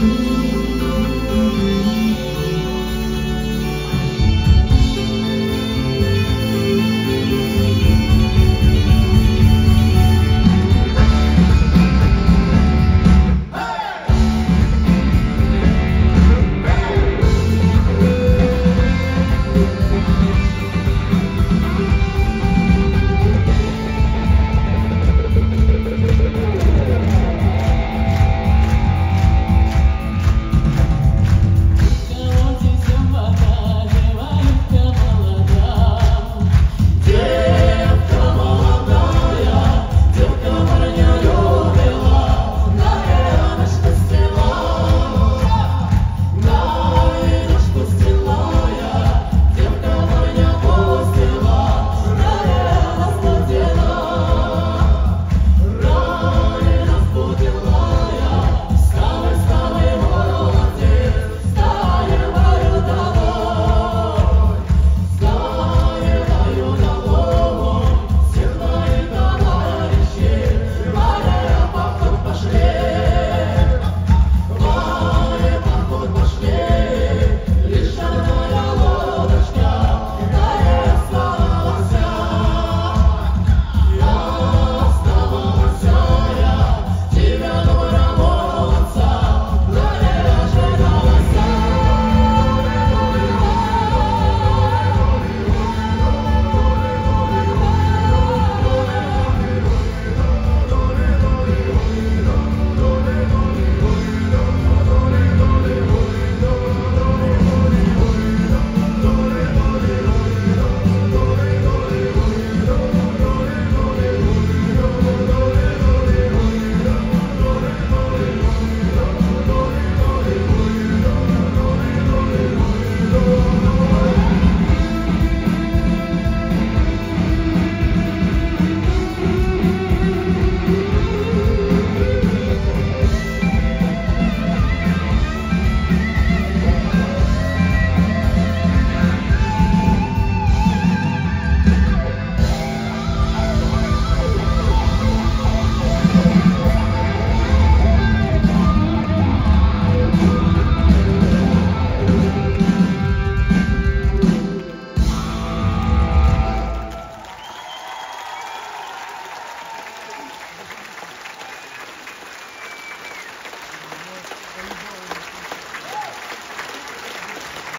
you.